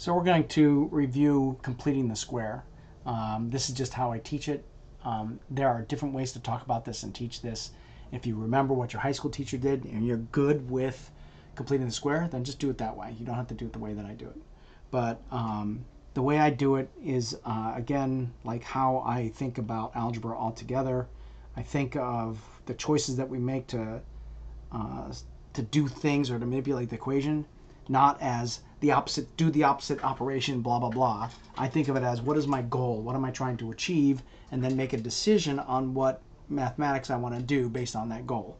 So we're going to review completing the square. Um, this is just how I teach it. Um, there are different ways to talk about this and teach this. If you remember what your high school teacher did and you're good with completing the square, then just do it that way. You don't have to do it the way that I do it. But um, the way I do it is, uh, again, like how I think about algebra altogether. I think of the choices that we make to uh, to do things or to manipulate the equation, not as the opposite, do the opposite operation, blah, blah, blah. I think of it as what is my goal? What am I trying to achieve? And then make a decision on what mathematics I want to do based on that goal.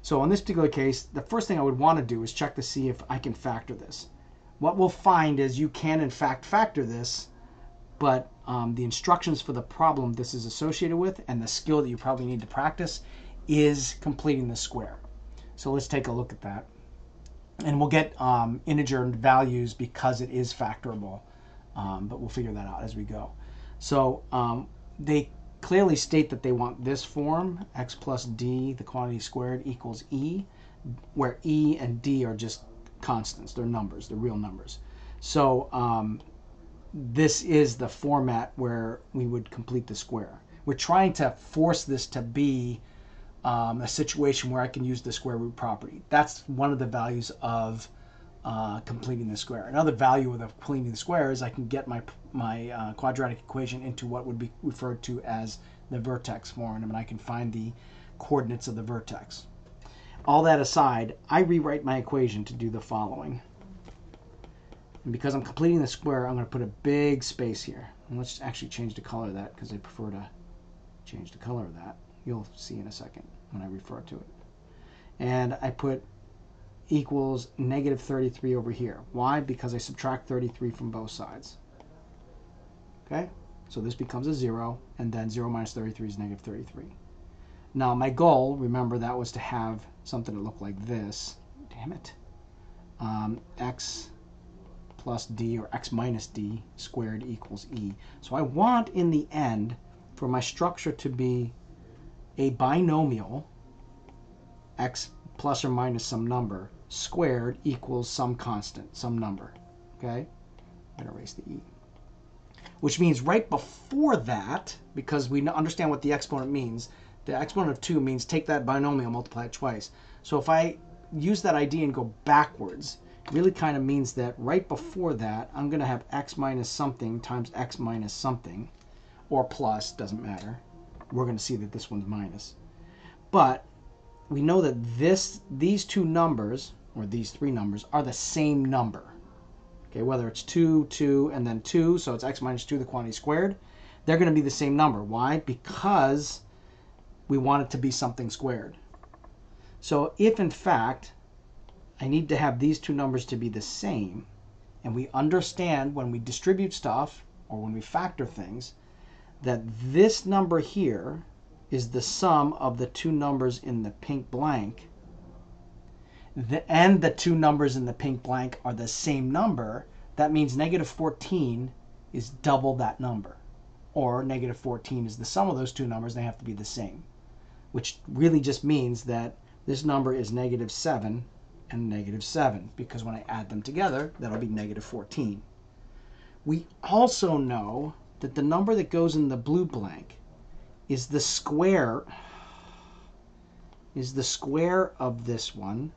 So in this particular case, the first thing I would want to do is check to see if I can factor this. What we'll find is you can in fact factor this, but um, the instructions for the problem this is associated with and the skill that you probably need to practice is completing the square. So let's take a look at that and we'll get um, integer values because it is factorable, um, but we'll figure that out as we go. So um, they clearly state that they want this form, x plus d, the quantity squared, equals e, where e and d are just constants. They're numbers. They're real numbers. So um, this is the format where we would complete the square. We're trying to force this to be um, a situation where I can use the square root property. That's one of the values of uh, completing the square. Another value of completing the square is I can get my, my uh, quadratic equation into what would be referred to as the vertex form, and I can find the coordinates of the vertex. All that aside, I rewrite my equation to do the following. And because I'm completing the square, I'm going to put a big space here. And let's actually change the color of that because I prefer to change the color of that. You'll see in a second when I refer to it. And I put equals negative 33 over here. Why? Because I subtract 33 from both sides. Okay? So this becomes a 0, and then 0 minus 33 is negative 33. Now my goal, remember, that was to have something that looked like this. Damn it. Um, x plus d, or x minus d, squared equals e. So I want, in the end, for my structure to be a binomial, x plus or minus some number, squared equals some constant, some number. Okay? I'm going to erase the e. Which means right before that, because we understand what the exponent means, the exponent of 2 means take that binomial, multiply it twice. So if I use that idea and go backwards, really kind of means that right before that, I'm going to have x minus something times x minus something, or plus, doesn't matter we're going to see that this one's minus. But we know that this, these two numbers, or these three numbers, are the same number. Okay, whether it's 2, 2, and then 2, so it's x minus 2, the quantity squared, they're going to be the same number. Why? Because we want it to be something squared. So if, in fact, I need to have these two numbers to be the same, and we understand when we distribute stuff, or when we factor things, that this number here is the sum of the two numbers in the pink blank, the, and the two numbers in the pink blank are the same number, that means negative 14 is double that number. Or negative 14 is the sum of those two numbers, they have to be the same. Which really just means that this number is negative 7 and negative 7, because when I add them together, that'll be negative 14. We also know that the number that goes in the blue blank is the square is the square of this one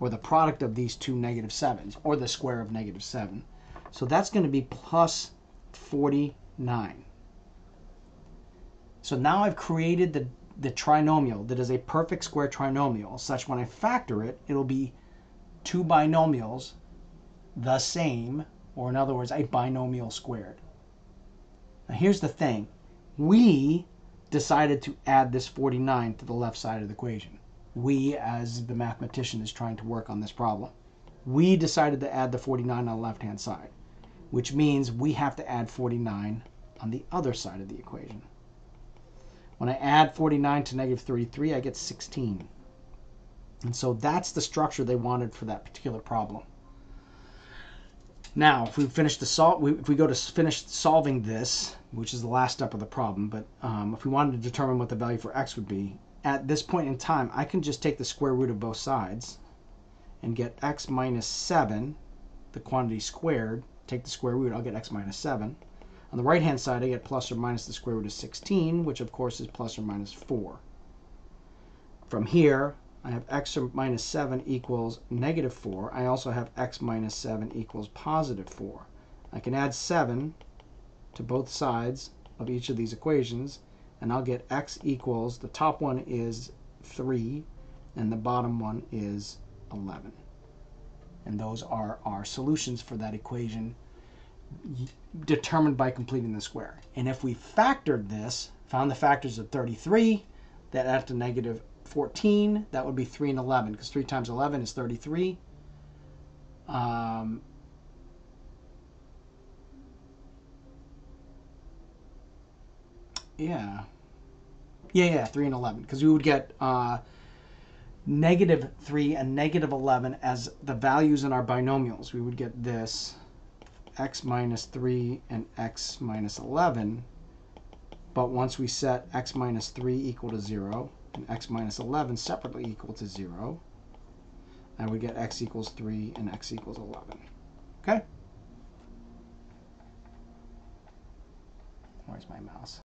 or the product of these two negative 7s or the square of negative 7. So that's going to be plus 49. So now I've created the, the trinomial that is a perfect square trinomial such when I factor it, it'll be two binomials the same, or in other words, a binomial squared. Now here's the thing. We decided to add this 49 to the left side of the equation. We, as the mathematician is trying to work on this problem. We decided to add the 49 on the left-hand side, which means we have to add 49 on the other side of the equation. When I add 49 to negative 33, I get 16. And so that's the structure they wanted for that particular problem. Now, if we finish the sol if we go to finish solving this, which is the last step of the problem, but um, if we wanted to determine what the value for x would be, at this point in time, I can just take the square root of both sides and get x minus 7, the quantity squared, take the square root, I'll get x minus 7. On the right hand side, I get plus or minus the square root of 16, which of course is plus or minus 4. From here, I have x minus 7 equals negative 4. I also have x minus 7 equals positive 4. I can add 7 to both sides of each of these equations, and I'll get x equals, the top one is 3, and the bottom one is 11. And those are our solutions for that equation determined by completing the square. And if we factored this, found the factors of 33, that add to negative 14, that would be 3 and 11, because 3 times 11 is 33. Um, yeah. Yeah, yeah, 3 and 11, because we would get uh, negative 3 and negative 11 as the values in our binomials. We would get this x minus 3 and x minus 11. But once we set x minus 3 equal to 0 and x minus 11 separately equal to 0, I would get x equals 3 and x equals 11. Okay? Where's my mouse?